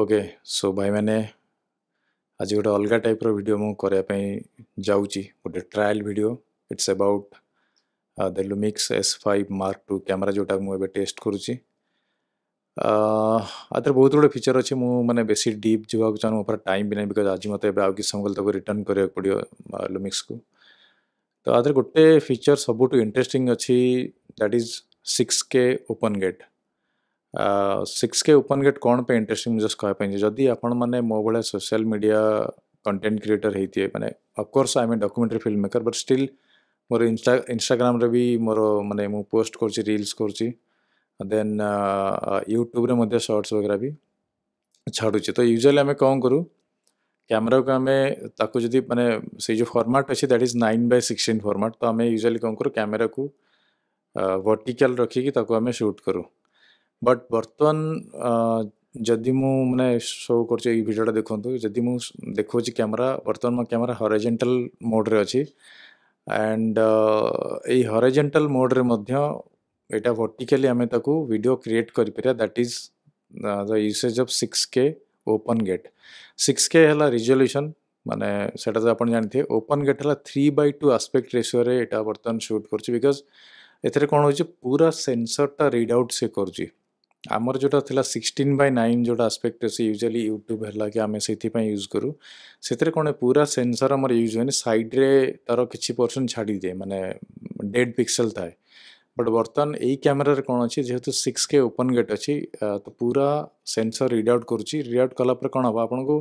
okay so भाई मैंने आज गोटे अलग टाइप्र भिड मुझे जाऊँगी गोटे ट्राएल भिड it's about the Lumix S five Mark two camera जोटा मुझे टेस्ट करुच्ची आदर बहुत गुड़े फीचर अच्छे मुझे बेस डीप जावाक चाहे मोर टाइम भी ना बिकज आज मतलब आउ कि समय रिटर्न कराया पड़ो लुमिक्स को तो आदर गोटे फीचर सबुठ इंटरेस्टिंग अच्छी that is six K open gate six K open gate कौन पे इंटरेस्टिंग जस्ट कहपाई जदि आपण मैंने मो भाया सोशल मीडिया कंटेंट क्रिएटर होती मैंने of course I may documentary film maker but still more Insta Instagram भी मोर मानने पोस्ट कर रिल्स कर देन यूट्यूब्रे सर्ट्स वगैरह भी छाड़ू तो यूजुअली आम कौन करू कैमेरा को ताको जी मैंने से जो फर्माट अच्छे that is nine by sixteen format तो आम यूजुअली कौन करूँ कैमेरा को वर्टिकल रखिकी आम सुट करूँ ବଟ୍ ବର୍ତ୍ତମାନ ଯଦି ମୁଁ ମାନେ ଶୋ କରୁଛି ଏଇ ଭିଡ଼ିଓଟା ଦେଖନ୍ତୁ ଯଦି ମୁଁ ଦେଖାଉଛି କ୍ୟାମେରା ବର୍ତ୍ତମାନ ମୋ କ୍ୟାମେରା ହରାଇଜେଣ୍ଟାଲ୍ ମୋଡ଼୍ରେ ଅଛି ଆଣ୍ଡ ଏଇ ହରାଇଜେଣ୍ଟାଲ୍ ମୋଡ଼୍ରେ ମଧ୍ୟ ଏଇଟା ଭର୍ଟିକାଲି ଆମେ ତାକୁ ଭିଡ଼ିଓ କ୍ରିଏଟ୍ କରିପାରିବା that is the usage of six K open gate six K ହେଲା ରିଜଲ୍ୟୁସନ୍ ମାନେ ସେଇଟା ତ ଆପଣ ଜାଣିଥିବେ ଓପନ୍ ଗେଟ୍ ହେଲା ଥ୍ରୀ ବାଇ ଟୁ ଆସ୍ପେକ୍ଟ ରେସିଓରେ ଏଇଟା ବର୍ତ୍ତମାନ ସୁଟ୍ କରୁଛି ବିକଜ୍ ଏଥିରେ କ'ଣ ହେଉଛି ପୁରା ସେନ୍ସର୍ଟା ରିଡ୍ ଆଉଟ୍ ସେ କରୁଛି ଆମର ଯେଉଁଟା ଥିଲା ସିକ୍ସଟିନ୍ ବାଇ ନାଇନ୍ ଯେଉଁଟା ଆସ୍ପେକ୍ଟ ଅଛି ୟୁଜୁଆଲି ୟୁଟ୍ୟୁବ୍ ହେଲା କି ଆମେ ସେଇଥିପାଇଁ ୟୁଜ୍ କରୁ ସେଥିରେ କ'ଣ ପୁରା ସେନ୍ସର୍ ଆମର ୟୁଜ୍ ହୁଏନି ସାଇଡ଼୍ରେ ତା'ର କିଛି ପରସେଣ୍ଟ ଛାଡ଼ିଦିଏ ମାନେ ଡେଡ଼୍ ପିକ୍ସେଲ୍ ଥାଏ ବଟ୍ ବର୍ତ୍ତମାନ ଏଇ କ୍ୟାମେରାରେ କ'ଣ ଅଛି ଯେହେତୁ ସିକ୍ସ କେ ଓପନ୍ ଗେଟ୍ ଅଛି ତ ପୁରା ସେନ୍ସର୍ ରିଡ୍ ଆଉଟ୍ କରୁଛି ରିଡ୍ ଆଉଟ୍ କଲା ପରେ କ'ଣ ହେବ ଆପଣଙ୍କୁ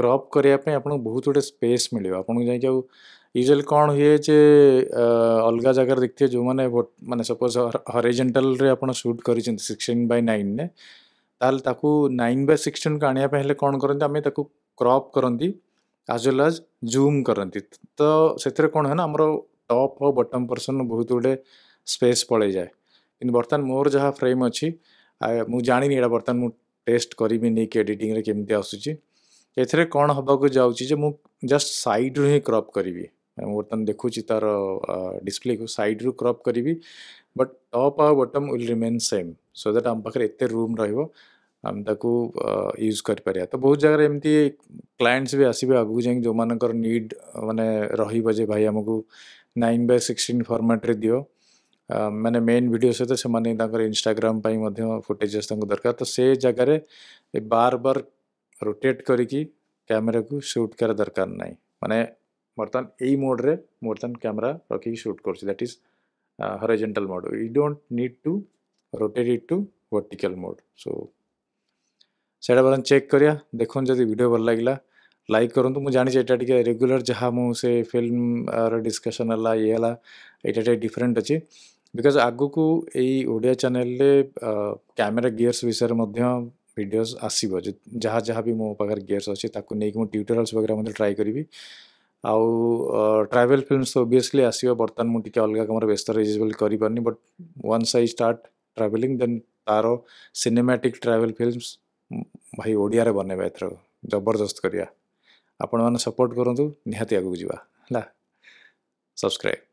क्रप करने आपको बहुत गुट स्पेस मिल आपको जाकि आउ कौन हुए जे अलग जगार देखिए जो मैंने मैंने सपोज हरिजेटाल आप सुट कर सिक्सटीन बै नाइन ने ताल नाइन बै सिक्सटीन को आने कौन करते आम क्रप करती एज वेल एज जूम करती तो से कौन है ना आम टप और बटम पर्सन बहुत गुटे स्पेस पलि जाए कि बर्तमान मोर जहाँ फ्रेम अच्छी मुझे जानी बर्तमान मुझे टेस्ट करी नहीं कि एडिटिंग केमती आसूसी एथेर कौन हाँ जाऊँगी जस्ट सैड्रु हिं क्रप करी बर्तमान देखुची तार डिस्प्ले को सैड्रु क्रप करी but top uh bottom will remain same so that um पाखे एत रूम रम यूज कर पार तो बहुत जगह एमती क्लाएंट्स भी आसवे आगे जाए जो मीड मैंने रे भाई आमको नाइन बै सिक्सटन फर्माट्रे दि मैंने मेन भिड सहित से इनग्राम तो फुटेजेस दरकार तो से जगह बार बार ରୋଟେଟ୍ କରିକି କ୍ୟାମେରାକୁ ସୁଟ୍ କରିବା ଦରକାର ନାହିଁ ମାନେ ବର୍ତ୍ତମାନ ଏଇ ମୋଡ଼ରେ ବର୍ତ୍ତମାନ କ୍ୟାମେରା ରଖିକି ସୁଟ୍ କରୁଛି that is horizontal mode you don't need to rotate it to vertical mode so ସେଇଟା ବର୍ତ୍ତମାନ ଚେକ୍ କରିବା ଦେଖନ୍ତୁ ଯଦି ଭିଡ଼ିଓ ଭଲ ଲାଗିଲା ଲାଇକ୍ କରନ୍ତୁ ମୁଁ ଜାଣିଛି ଏଇଟା ଟିକେ ରେଗୁଲାର ଯାହା ମୁଁ ସେ ଫିଲ୍ମର ଡିସ୍କସନ୍ ହେଲା ଇଏ ହେଲା ଏଇଟା ଟିକେ ଡିଫରେଣ୍ଟ ଅଛି ବିକଜ୍ ଆଗକୁ ଏଇ ଓଡ଼ିଆ ଚ୍ୟାନେଲରେ କ୍ୟାମେରା ଗିୟର୍ସ ବିଷୟରେ ମଧ୍ୟ ଭିଡ଼ିଓସ୍ ଆସିବ ଯାହା ଯାହା ବି ମୋ ପାଖରେ ଗିୟର୍ସ ଅଛି ତାକୁ ନେଇକି ମୁଁ ଟ୍ୟୁଟୋରିଆଲ୍ସ ବଗେରା ମଧ୍ୟ ଟ୍ରାଏ କରିବି ଆଉ ଟ୍ରାଭେଲ୍ ଫିଲ୍ମସ୍ ଓବିୟସ୍ଲି ଆସିବ ବର୍ତ୍ତମାନ ମୁଁ ଟିକେ ଅଲଗା କାମରେ ବ୍ୟସ୍ତ ରହିଛି ବୋଲି କରିପାରୁନି but once I start travelling then ତା'ର ସିନେମାଟିକ୍ ଟ୍ରାଭେଲ୍ ଫିଲ୍ମସ୍ ଭାଇ ଓଡ଼ିଆରେ ବନେଇବା ଏଥର ଜବରଦସ୍ତ କରିବା ଆପଣମାନେ ସପୋର୍ଟ କରନ୍ତୁ ନିହାତି ଆଗକୁ ଯିବା ହେଲା ସବସ୍କ୍ରାଇବ୍